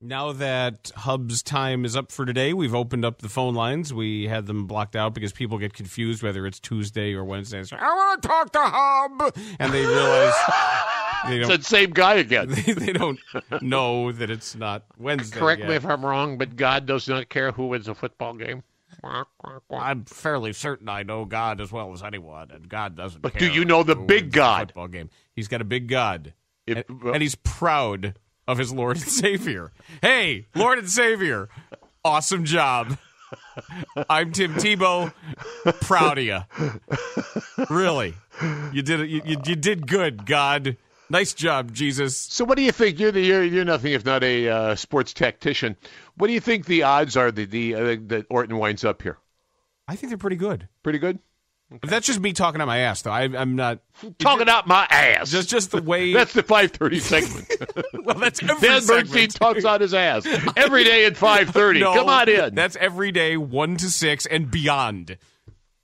Now that Hub's time is up for today, we've opened up the phone lines. We had them blocked out because people get confused whether it's Tuesday or Wednesday. It's like, I want to talk to Hub, and they realize they It's don't. that same guy again. They, they don't know that it's not Wednesday. Correct yet. me if I'm wrong, but God does not care who wins a football game. I'm fairly certain I know God as well as anyone, and God doesn't. But do you know the big wins God? football game? He's got a big God, If- and, and he's proud of his Lord and Savior. Hey, Lord and Savior, awesome job. I'm Tim Tebow. Proud of you. Really, you did it. You, you, you did good, God. Nice job, Jesus. So, what do you think? You're the, you're, you're nothing if not a uh, sports tactician. What do you think the odds are that the uh, that Orton winds up here? I think they're pretty good. Pretty good. But that's just me talking out my ass, though. I, I'm not. Talking out my ass. Just, just the way. That's the 5:30 segment. well, that's every Dan Bernstein talks out his ass every day at 5:30. No, Come on in. That's every day, one to six and beyond.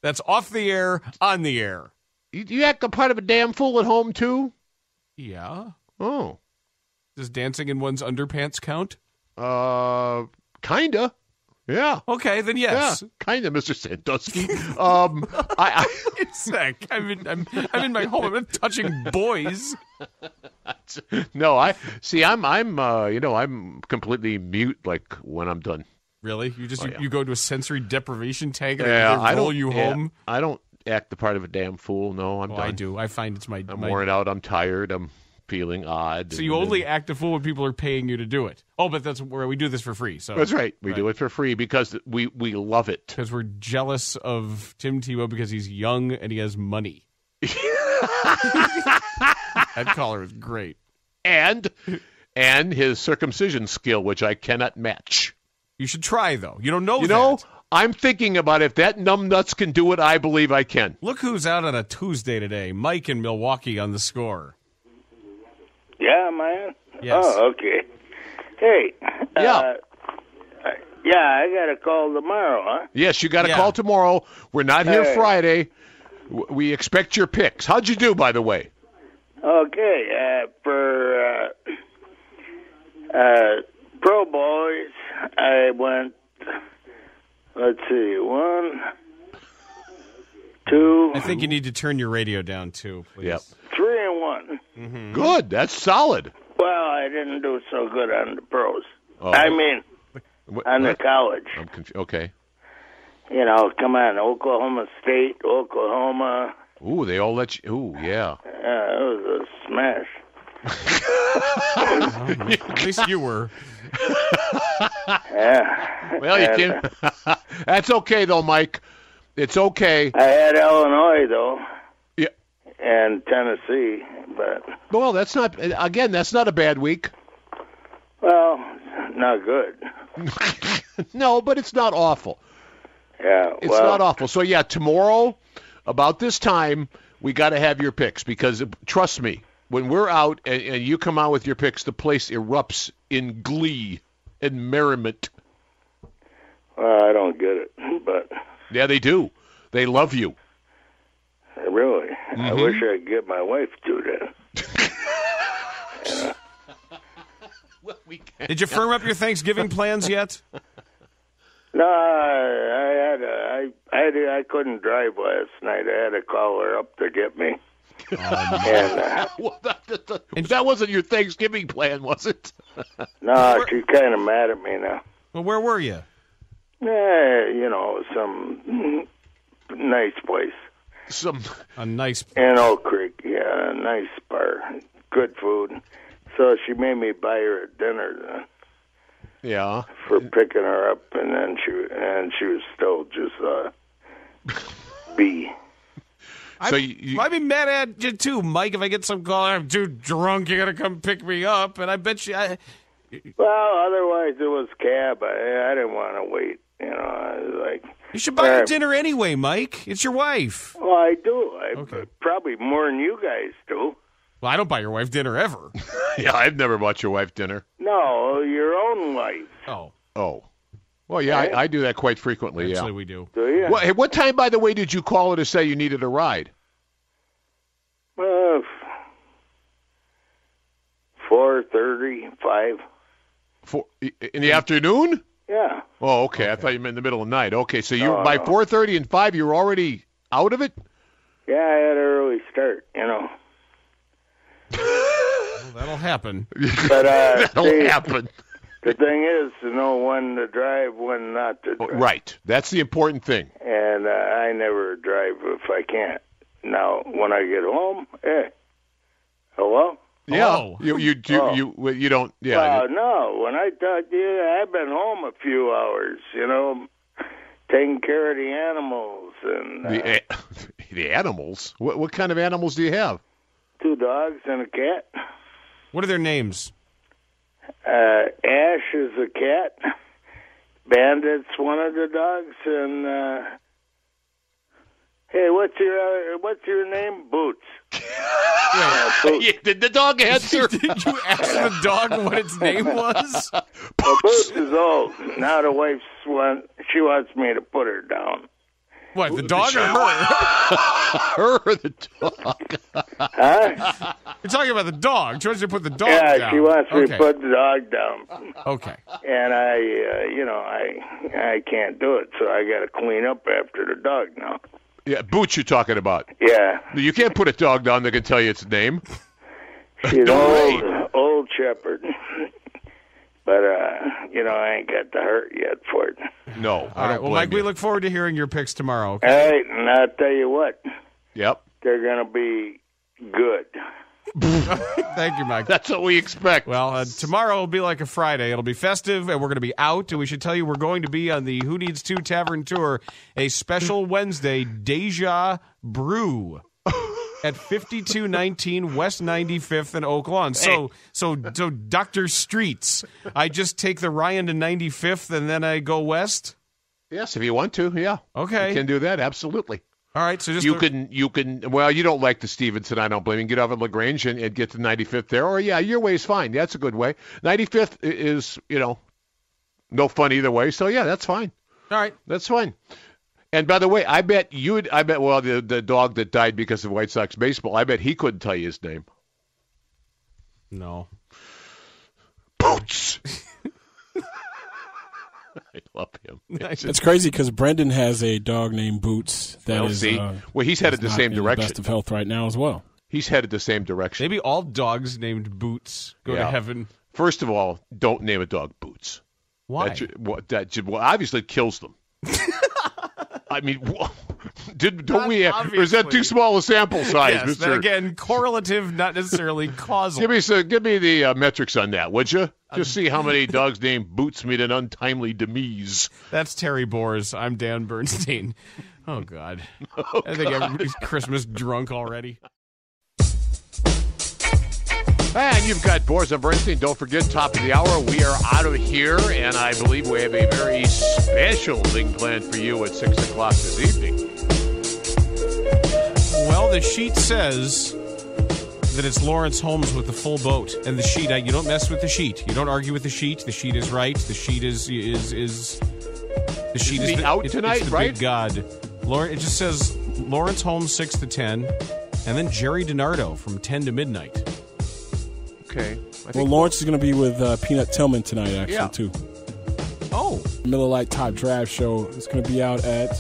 That's off the air, on the air. You, you act a part of a damn fool at home too. Yeah. Oh, Does dancing in one's underpants count? uh, kinda. Yeah. Okay, then yes. Yeah, kind of, Mr. Sandusky. um, I, It's like I'm in, I'm, I'm in my home. I'm not touching boys. No, I see. I'm, I'm, uh, you know, I'm completely mute. Like when I'm done. Really? You just you, yeah. you go to a sensory deprivation tank and Yeah, they I roll you yeah, home? I don't act the part of a damn fool. No, I'm Oh, done. I do. I find it's my. I'm my worn out. I'm tired. I'm feeling odd. so you and- only act a fool when people are paying you to do it. Oh, but that's where we do this for free. So That's right. We Right. do it for free because we we love it. because we're jealous of Tim Tebow because he's young and he has money. that caller is great. And and his circumcision skill, which I cannot match. You should try though. You don't know. You know. I'm thinking about if that numbnuts can do it, I believe I can. Look who's out on a Tuesday today. Mike in Milwaukee on the score. Yeah, man. Yes. Oh, okay. Hey. Yeah. Uh, yeah, I got a call tomorrow, huh? Yes, you got a Yeah. call tomorrow. We're not here Hey. Friday. We expect your picks. How'd you do, by the way? Okay. Uh, for uh, uh, Pro Boys, I went. Let's see, one, two, I think you need to turn your radio down too, please. Yep. three, and one. Good. That's solid. Well, I didn't do so good on the pros. Oh. I mean, What- on the what? college. I'm confused. Okay. You know, come on, Oklahoma State, Oklahoma. Ooh, they all let you. Ooh, yeah. Uh, it was a smash. At least you were. Yeah. Well, you can. That's okay, though, Mike. It's okay. I had Illinois though, Yeah. And Tennessee, but Well, that's not. Again, that's not a bad week. well, not good. no, but it's not awful. Yeah. It's well, not awful. So yeah, tomorrow about this time we got to have your picks because trust me, when we're out and, and you come out with your picks, the place erupts in glee and merriment. Well, I don't get it, but Yeah, they do. They love you. Really, I Mm-hmm. wish I could get my wife to do that. Well, we can. Did you firm up your Thanksgiving plans yet? No, I, I had a, I, I had a, I couldn't drive last night. I had to call her up to get me. and uh, Well, that, that, that- that wasn't your Thanksgiving plan, was it? no, she's kind of mad at me now. Well, where were you? Eh, you know, some nice place Some. A nice. in Oak Creek. Yeah, a nice bar, good food. So she made me buy her a dinner then Yeah. for picking her up, and then she and she was still just uh, B. So you, you, I'd be mad at you too, Mike. If I get some call, I'm too drunk. You gotta come pick me up, and I bet you. I, Well, otherwise it was cab. I, I didn't want to wait. You know, I was like, you should buy her Right. dinner anyway, Mike. It's your wife. well, I do. I Okay. probably more than you guys do. Well, I don't buy your wife dinner ever. yeah, I've never bought your wife dinner. No, your own wife. Oh, Oh. Well, yeah, I, I do that quite frequently. actually, yeah. we do. Do you? What, hey, what time, by the way, did you call her to say you needed a ride? Uh, four thirty, five. For, in the afternoon? Yeah. Oh, okay. I thought you meant in the middle of the night. Okay, so you No, by no. 4:30 and 5 you were already out of it? Yeah, I had an early start, you know. Well, that'll happen. But uh, That'll see, happen. the thing is to know when to drive, when not to Oh, drive. Right. That's the important thing. And uh, I never drive if I can't. Now, when I get home, eh. Hello? Yeah. Oh. You you you, Oh. you you don't yeah. Well, no. When I talk to you, I've been home a few hours, you know, taking care of the animals and uh, the a- the animals. What what kind of animals do you have? two dogs and a cat. What are their names? Uh, Ash is a cat. Bandit's one of the dogs, and uh, hey, what's your uh, what's your name? Boots. Uh, Boots. Did the dog answer? Did you ask the dog what its name was? Well, Boots is old. Now the wife's want she wants me to put her down. What, the dog or her? Her or the dog? Huh? You're talking about the dog. She wants you to put the dog yeah, down. she wants me to put the dog down, Okay. and I, uh, you know, I I can't do it, so I got to clean up after the dog now. Yeah, Boots you're talking about. Yeah, You can't put a dog down that can tell you its name. she's No old, way. old shepherd, but uh, you know, I ain't got the hurt yet for it. No. I All don't. Well, blame Mike, we look forward to hearing your picks tomorrow. Okay? All right, and I'll tell you what, Yep. they're gonna be good. Thank you, Mike. That's what we expect. Well, uh, tomorrow will be like a Friday. It'll be festive, and we're going to be out. And we should tell you we're going to be on the Who Needs Two Tavern Tour, a special Wednesday Deja Brew at 5219 West 95th and Oak Lawn. So, so, so, Dr. Streets. I just take the Ryan to 95th and then I go west? yes, if you want to, yeah. Okay. You can do that, absolutely. All right, so just you the- can you can well you don't like the Stevenson I don't blame you. Get off at Lagrange and, and get to 95th there. Or yeah your way's fine. That's a good way. 95th is you know no fun either way. So yeah that's fine. All right. that's fine. And by the way I bet you'd I bet well the the dog that died because of White Sox baseball I bet he couldn't tell you his name. No. Boots I love him It's crazy because Brendan has a dog named Boots that Well, is see, uh, well he's headed the not same in direction best of health right now as well. he's headed the same direction Maybe all dogs named Boots go to heaven. first of all don't name a dog Boots Why? That, ju- what, that ju- well, obviously it kills them. I mean, did don't Not we? Have, or is that too small a sample size, yes, Mister? again, correlative, not necessarily causal. Give me some, give me the uh, metrics on that, would you? Just see how many dogs named Boots meet an untimely demise. That's Terry Boers. I'm Dan Bernstein. Oh God, oh, I think everybody's Christmas drunk already. And you've got Boers and Bernstein. Don't forget, top of the hour, we are out of here, and I believe we have a very special thing planned for you at six o'clock this evening. Well, the sheet says that it's Lawrence Holmes with the full boat, and the sheet. uh, You don't mess with the sheet. You don't argue with the sheet. The sheet is right. The sheet is is is. The sheet Isn't is the, out it's, tonight, it's the right? Big God. Lauren, it just says Lawrence Holmes six to ten, and then Gerry DiNardo from ten to midnight. Okay. Well, Lawrence is going to be with uh, Peanut Tillman tonight, actually, Yeah. too. Oh, Miller Lite Top Draft Show is going to be out at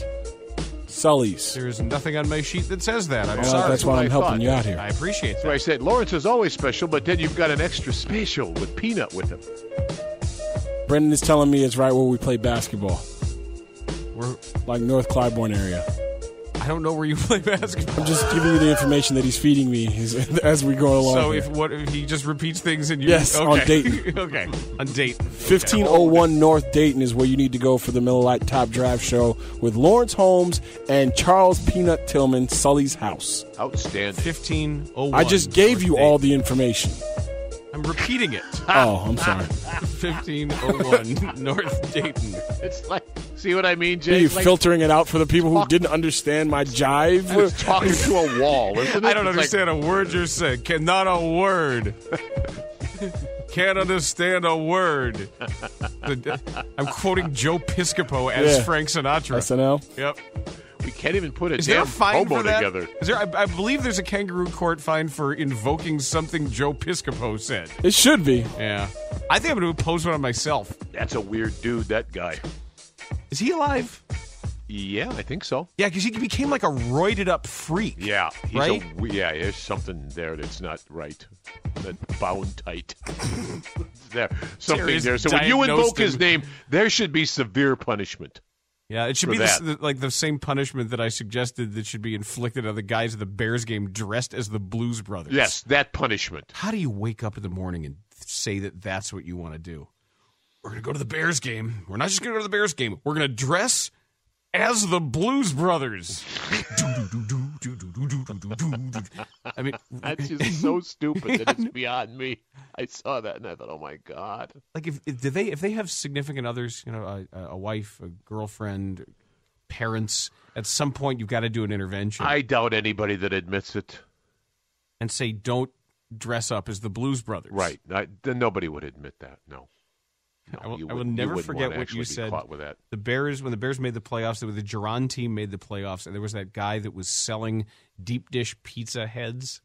Sully's. there's nothing on my sheet that says that. I'm Well, sorry. that's why I'm I helping thought. you out here. I appreciate that's why I that. said Lawrence is always special, but then you've got an extra special with Peanut with him. Brendan is telling me it's right where we play basketball, We're, like North Clybourn area. I don't know where you play basketball. I'm just giving you the information that he's feeding me as, as we go along. So here. if what if he just repeats things and you Yes, okay. on Dayton. okay, on Dayton. 1501 North Dayton is where you need to go for the Miller Lite Top Draft Show with Lawrence Holmes and Charles Peanut Tillman, Sully's house. Outstanding. Fifteen oh one. I just gave you all the information. I'm repeating it. Oh, I'm sorry. Fifteen oh one North Dayton. It's like, see what I mean, Are Jay? you like, filtering it out for the people who didn't understand my jive? it's talking to a wall, isn't it? I don't It's like- understand a word you're saying. Can not a word. Can't understand a word. The- I'm quoting Joe Piscopo as Yeah. Frank Sinatra. SNL? Yep. We can't even put a Is there a fine promo for that? together. Is there? I, I believe there's a kangaroo court fine for invoking something Joe Piscopo said. It should be. Yeah, I think I'm going to impose one on myself. That's a weird dude, that guy. Is he alive? Yeah, I think so. Yeah, because he became like a roided up freak. Yeah, he's Right? a we- yeah, there's something there that's not right. That bound tight. there, something Terry's there. So when you diagnosed invoke his name, there should be severe punishment. Yeah, it should be the, the, like the same punishment that I suggested that should be inflicted on the guys at the Bears game dressed as the Blues Brothers. Yes, that punishment. How do you wake up in the morning and say that that's what you want to do? We're going to go to the Bears game. We're not just going to go to the Bears game. We're going to dress as the Blues Brothers. I mean, That's just so stupid that it's beyond me. I saw that and I thought, oh my god. like if, if do they if they have significant others, you know, a, a wife, a girlfriend, parents, at some point you've got to do an intervention I doubt anybody that admits it. and say don't dress up as the Blues Brothers. Right. I, then nobody would admit that. No. No, I will- I will never forget what you said. With that. The Bears when the Bears made the playoffs, the Jauron team made the playoffs, and there was that guy that was selling deep dish pizza heads.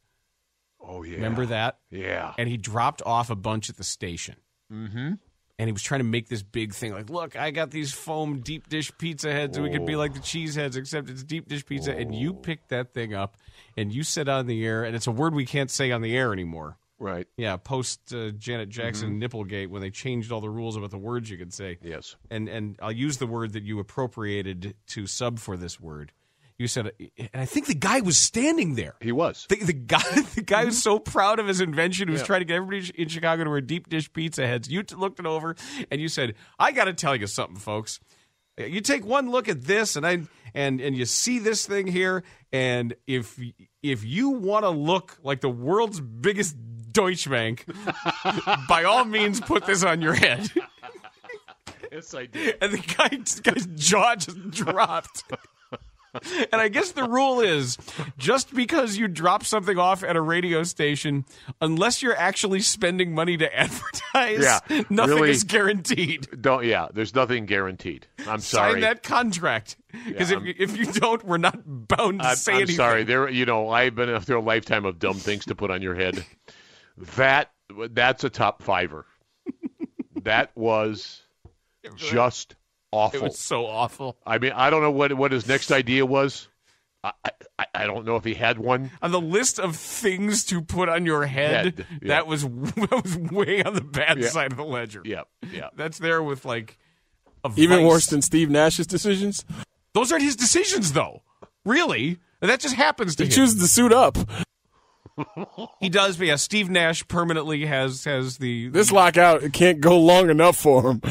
Oh yeah. Remember that? Yeah. and he dropped off a bunch at the station. Mm-hmm. And he was trying to make this big thing, like, look, I got these foam deep dish pizza heads, and we could be like the cheese heads, except it's deep dish pizza. And you picked that thing up, and you said on the air, and it's a word we can't say on the air anymore. Right. Yeah, post uh, Janet Jackson Mm-hmm. Nipplegate when they changed all the rules about the words you could say. Yes. And and I'll use the word that you appropriated to sub for this word. You said, and I think the guy was standing there. He was. The, the guy, the guy was mm-hmm. so proud of his invention. Who was Yeah. trying to get everybody in Chicago to wear deep dish pizza heads. You t- looked it over and you said, "I got to tell you something, folks. You take one look at this, and I and and you see this thing here, and if if you want to look like the world's biggest Deutsche Bank, by all means, put this on your head." yes, I did. And the guy, guy's jaw just dropped. And I guess the rule is just because you drop something off at a radio station, unless you're actually spending money to advertise, Yeah, nothing really. is guaranteed. Don't. Yeah. There's nothing guaranteed. I'm Sign sorry. that contract. Because Yeah, if, if you don't, we're not bound to I'm, say I'm anything. sorry. There, you know, I've been through a lifetime of dumb things to put on your head. That that's a top fiver. that was just It awful. was so awful. I mean, I don't know what what his next idea was. I, I, I don't know if he had one. On the list of things to put on your head, Head, yeah. that was that was way on the bad Yeah. side of the ledger. Yeah, yeah. That's there with like a Even worse than Steve Nash's decisions. Those aren't his decisions, though. Really, that just happens to He him. chooses to suit up. he does, but yeah, Steve Nash permanently has has the This lockout it can't go long enough for him.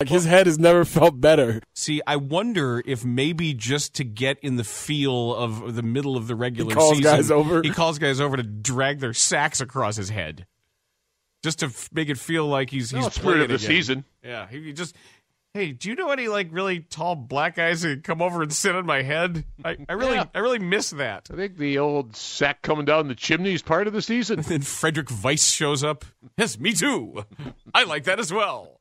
Like his head has never felt better. See, I wonder if maybe just to get in the feel of the middle of the regular He calls season, guys over. he calls guys over to drag their sacks across his head, just to f- make it feel like he's he's No, spirit of the again. season. Yeah, he he just. Hey, do you know any like really tall black guys who come over and sit on my head? I, I really, Yeah. I really miss that. I think the old sack coming down the chimney is part of the season. And Then Frederic Weis shows up. Yes, me too. I like that as well.